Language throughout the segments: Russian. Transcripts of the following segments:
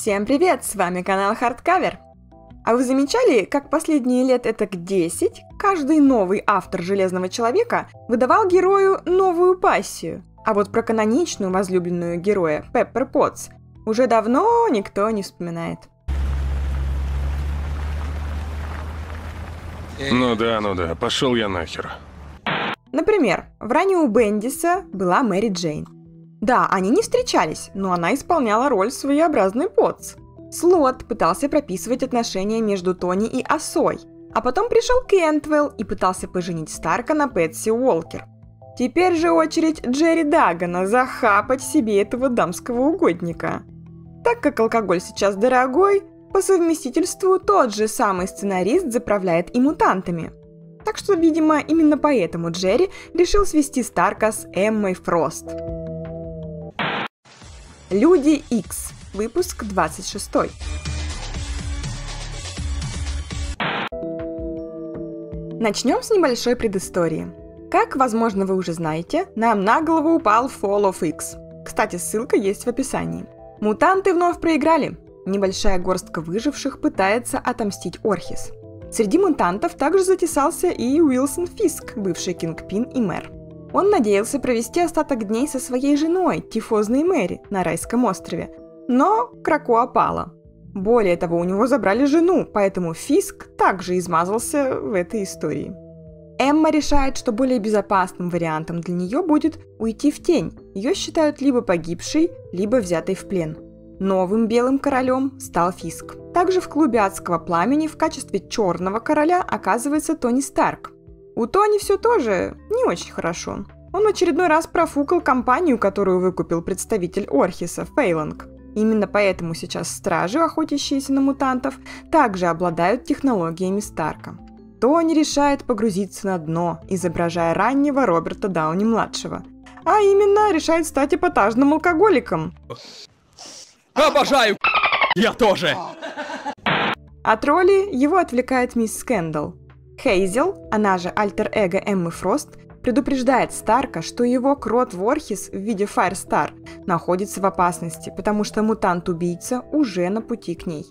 Всем привет, с вами канал Hardcover. А вы замечали, как последние лет это к 10 каждый новый автор Железного Человека выдавал герою новую пассию? А вот про каноничную возлюбленную героя Пеппер Потс уже давно никто не вспоминает. Ну да, ну да, пошел я нахер. Например, в ранее у Бендиса была Мэри Джейн. Да, они не встречались, но она исполняла роль своеобразной Потс. Слот пытался прописывать отношения между Тони и Осой, а потом пришел Кентвелл и пытался поженить Старка на Пэтси Уолкер. Теперь же очередь Джерри Дагана захапать себе этого дамского угодника. Так как алкоголь сейчас дорогой, по совместительству тот же самый сценарист заправляет и мутантами. Так что, видимо, именно поэтому Джерри решил свести Старка с Эммой Фрост. Люди X выпуск 26. Начнем с небольшой предыстории. Как, возможно, вы уже знаете, нам на голову упал Fall of X. Кстати, ссылка есть в описании. Мутанты вновь проиграли. Небольшая горстка выживших пытается отомстить Орхис. Среди мутантов также затесался и Уилсон Фиск, бывший Кингпин и мэр. Он надеялся провести остаток дней со своей женой, тифозной Мэри, на райском острове, но Крако опала. Более того, у него забрали жену, поэтому Фиск также измазался в этой истории. Эмма решает, что более безопасным вариантом для нее будет уйти в тень. Ее считают либо погибшей, либо взятой в плен. Новым белым королем стал Фиск. Также в клубе адского пламени в качестве черного короля оказывается Тони Старк. У Тони все тоже не очень хорошо. Он в очередной раз профукал компанию, которую выкупил представитель Орхиса, Фейланг. Именно поэтому сейчас стражи, охотящиеся на мутантов, также обладают технологиями Старка. Тони решает погрузиться на дно, изображая раннего Роберта Дауни-младшего. А именно, решает стать эпатажным алкоголиком. Обожаю! Я тоже! От роли его отвлекает мисс Скэндал. Хейзел, она же альтер-эго Эммы Фрост, предупреждает Старка, что его крот Ворхис в виде Файрстар находится в опасности, потому что мутант-убийца уже на пути к ней.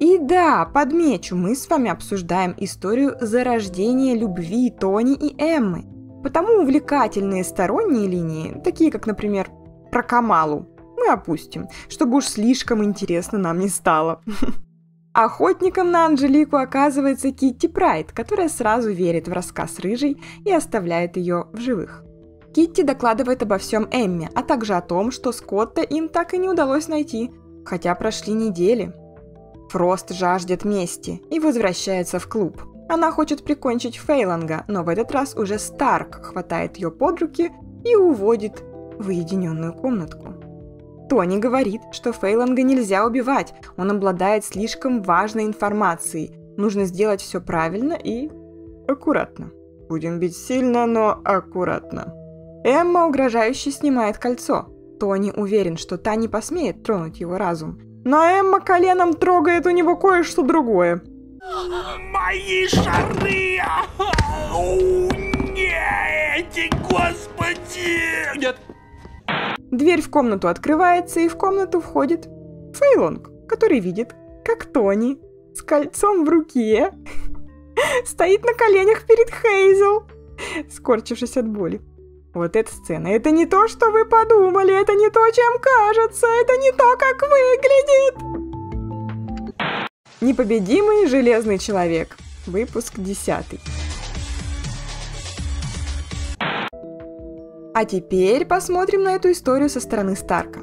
И да, подмечу, мы с вами обсуждаем историю зарождения любви Тони и Эммы. Потому увлекательные сторонние линии, такие как, например, про Камалу, мы опустим, чтобы уж слишком интересно нам не стало. Охотником на Анжелику оказывается Китти Прайд, которая сразу верит в рассказ Рыжей и оставляет ее в живых. Китти докладывает обо всем Эмме, а также о том, что Скотта им так и не удалось найти, хотя прошли недели. Фрост жаждет мести и возвращается в клуб. Она хочет прикончить Фейланга, но в этот раз уже Старк хватает ее под руки и уводит в уединенную комнатку. Тони говорит, что Фейланга нельзя убивать, он обладает слишком важной информацией. Нужно сделать все правильно и аккуратно. Будем бить сильно, но аккуратно. Эмма угрожающе снимает кольцо. Тони уверен, что та не посмеет тронуть его разум. Но Эмма коленом трогает у него кое-что другое. Мои шары! О, нет, господи! Нет, Дверь в комнату открывается, и в комнату входит Фейлонг, который видит, как Тони с кольцом в руке стоит на коленях перед Хейзел, скорчившись от боли. Вот эта сцена. Это не то, что вы подумали, это не то, чем кажется, это не то, как выглядит. Непобедимый железный человек. Выпуск десятый. А теперь посмотрим на эту историю со стороны Старка.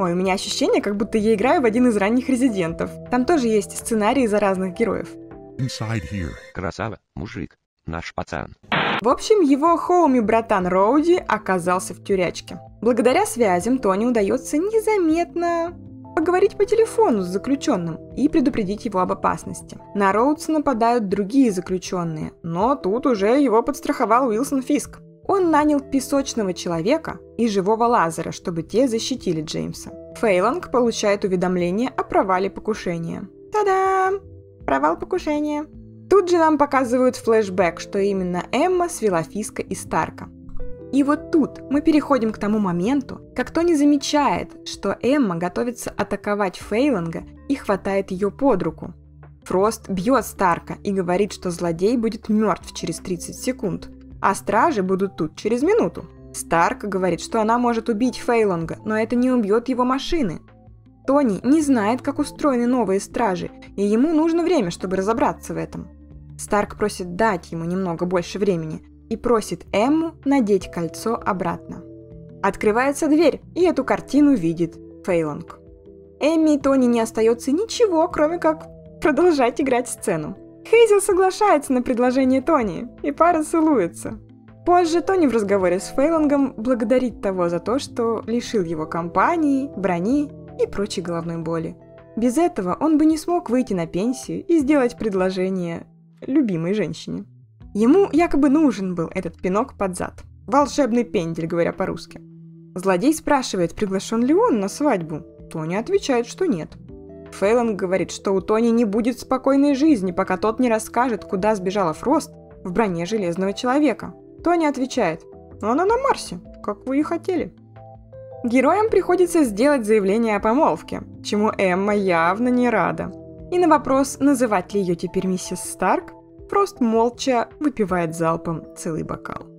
Ой, у меня ощущение, как будто я играю в один из ранних резидентов. Там тоже есть сценарии за разных героев. Красава, мужик, наш пацан. В общем, его хоуми-братан Роуди оказался в тюрячке. Благодаря связям Тони удается незаметно поговорить по телефону с заключенным и предупредить его об опасности. На Роудса нападают другие заключенные, но тут уже его подстраховал Уилсон Фиск. Он нанял песочного человека и живого Лазера, чтобы те защитили Джеймса. Фейланг получает уведомление о провале покушения. Та-дам! Провал покушения. Тут же нам показывают флешбэк, что именно Эмма свела Фиска и Старка. И вот тут мы переходим к тому моменту, как Тони замечает, что Эмма готовится атаковать Фейланга и хватает ее под руку. Фрост бьет Старка и говорит, что злодей будет мертв через 30 секунд, а стражи будут тут через минуту. Старк говорит, что она может убить Фейлонга, но это не убьет его машины. Тони не знает, как устроены новые стражи, и ему нужно время, чтобы разобраться в этом. Старк просит дать ему немного больше времени и просит Эмму надеть кольцо обратно. Открывается дверь, и эту картину видит Фейлонг. Эмми и Тони не остается ничего, кроме как продолжать играть сцену. Хейзел соглашается на предложение Тони, и пара целуется. Позже Тони в разговоре с Фейлонгом благодарит того за то, что лишил его компании, брони и прочей головной боли. Без этого он бы не смог выйти на пенсию и сделать предложение любимой женщине. Ему якобы нужен был этот пинок под зад. Волшебный пендель, говоря по-русски. Злодей спрашивает, приглашен ли он на свадьбу. Тони отвечает, что нет. Фейлон говорит, что у Тони не будет спокойной жизни, пока тот не расскажет, куда сбежала Фрост в броне Железного Человека. Тони отвечает, она на Марсе, как вы и хотели. Героям приходится сделать заявление о помолвке, чему Эмма явно не рада. И на вопрос, называть ли ее теперь миссис Старк, Фрост молча выпивает залпом целый бокал.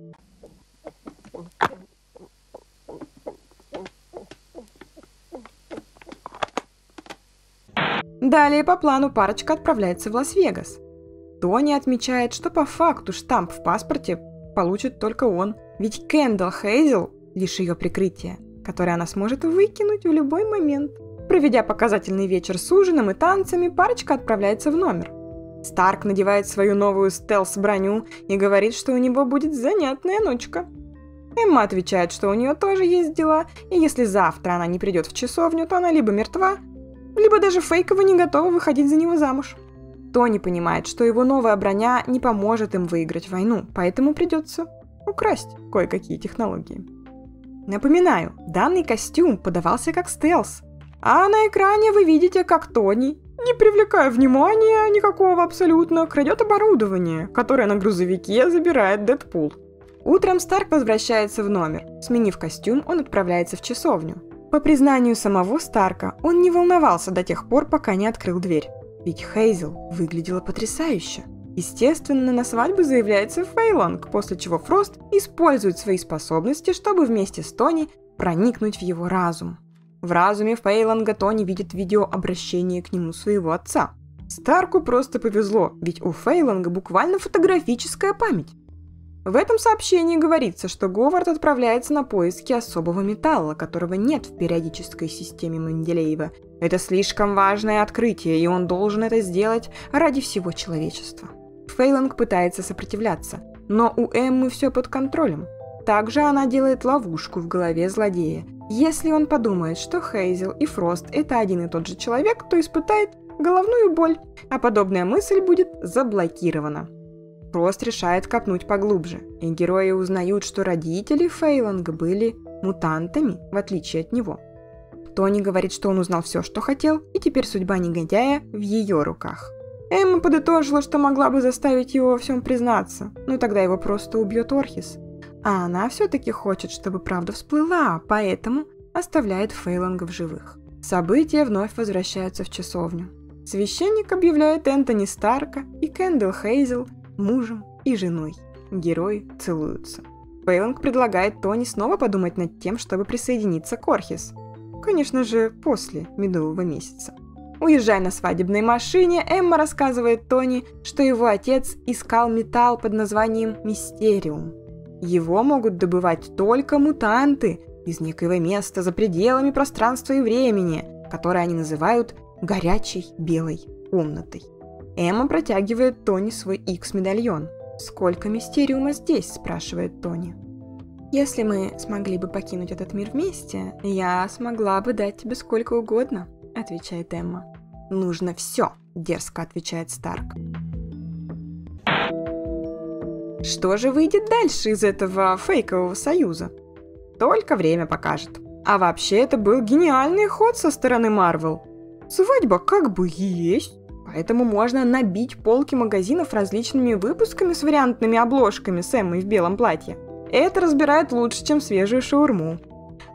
Далее по плану парочка отправляется в Лас-Вегас. Тони отмечает, что по факту штамп в паспорте получит только он, ведь Кендалл Хейзел – лишь ее прикрытие, которое она сможет выкинуть в любой момент. Проведя показательный вечер с ужином и танцами, парочка отправляется в номер. Старк надевает свою новую стелс-броню и говорит, что у него будет занятная ночка. Эмма отвечает, что у нее тоже есть дела, и если завтра она не придет в часовню, то она либо мертва, либо даже фейково не готова выходить за него замуж. Тони понимает, что его новая броня не поможет им выиграть войну, поэтому придется украсть кое-какие технологии. Напоминаю, данный костюм подавался как стелс, а на экране вы видите, как Тони, не привлекая внимания никакого абсолютно, крадет оборудование, которое на грузовике забирает Дэдпул. Утром Старк возвращается в номер. Сменив костюм, он отправляется в часовню. По признанию самого Старка, он не волновался до тех пор, пока не открыл дверь. Ведь Хейзел выглядела потрясающе. Естественно, на свадьбу заявляется Фейлонг, после чего Фрост использует свои способности, чтобы вместе с Тони проникнуть в его разум. В разуме Фейлонга Тони видит видеообращение к нему своего отца. Старку просто повезло, ведь у Фейлонга буквально фотографическая память. В этом сообщении говорится, что Говард отправляется на поиски особого металла, которого нет в периодической системе Менделеева. Это слишком важное открытие, и он должен это сделать ради всего человечества. Фейланг пытается сопротивляться, но у Эммы все под контролем. Также она делает ловушку в голове злодея. Если он подумает, что Хейзел и Фрост – это один и тот же человек, то испытает головную боль, а подобная мысль будет заблокирована. Фрост решает копнуть поглубже, и герои узнают, что родители Фейланга были мутантами, в отличие от него. Тони говорит, что он узнал все, что хотел, и теперь судьба негодяя в ее руках. Эмма подытожила, что могла бы заставить его во всем признаться, но тогда его просто убьет Орхис. А она все-таки хочет, чтобы правда всплыла, поэтому оставляет Фейланга в живых. События вновь возвращаются в часовню. Священник объявляет Энтони Старка и Кэндл Хейзел мужем и женой. Герои целуются. Фейлинг предлагает Тони снова подумать над тем, чтобы присоединиться к Орхис. Конечно же, после медового месяца. Уезжая на свадебной машине, Эмма рассказывает Тони, что его отец искал металл под названием Мистериум. Его могут добывать только мутанты из некоего места за пределами пространства и времени, которое они называют «горячей белой комнатой». Эмма протягивает Тони свой X-медальон. «Сколько мистериума здесь?» – спрашивает Тони. «Если мы смогли бы покинуть этот мир вместе, я смогла бы дать тебе сколько угодно», – отвечает Эмма. «Нужно все», – дерзко отвечает Старк. Что же выйдет дальше из этого фейкового союза? Только время покажет. А вообще это был гениальный ход со стороны Марвел. Свадьба как бы есть, Поэтому можно набить полки магазинов различными выпусками с вариантными обложками с в белом платье. Это разбирает лучше, чем свежую шаурму.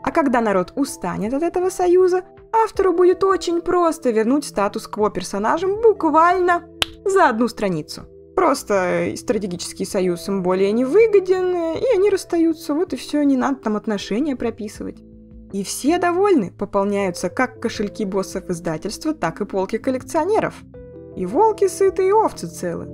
А когда народ устанет от этого союза, автору будет очень просто вернуть статус-кво персонажам буквально за одну страницу. Просто стратегический союз им более не выгоден, и они расстаются, вот и все, не надо там отношения прописывать. И все довольны, пополняются как кошельки боссов издательства, так и полки коллекционеров. И волки сыты, и овцы целы.